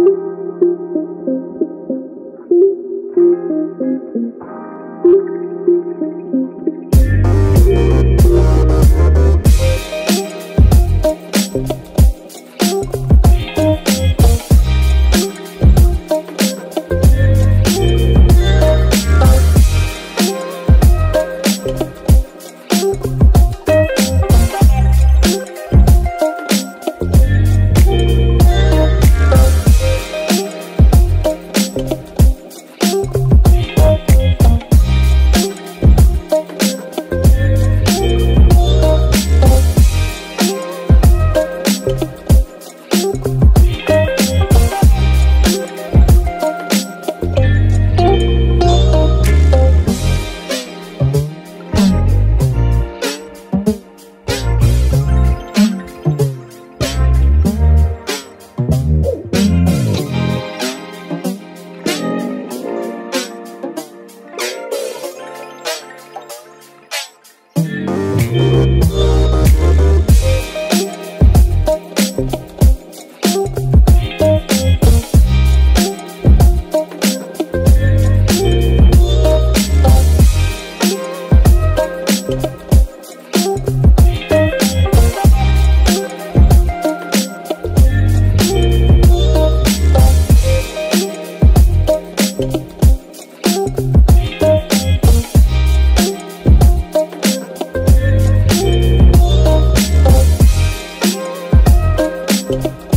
Thank you. Música